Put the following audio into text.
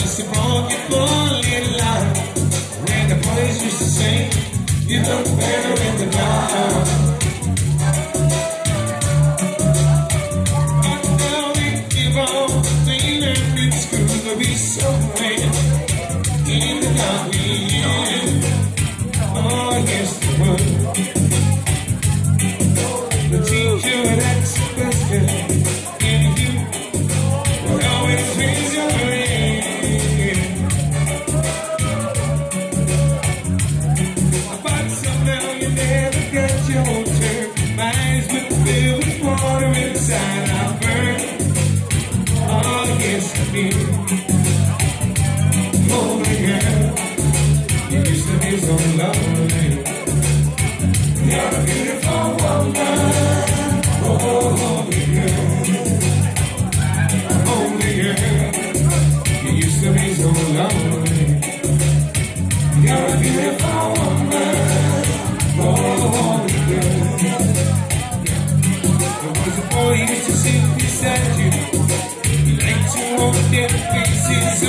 miss your broken in line. When the police used to sing, you look better in the dark. inside I burn all against you used to be so lovely. You're a beautiful woman. Oh, holy you used to be so lovely. You're a beautiful woman. Oh, tiempo que hiciste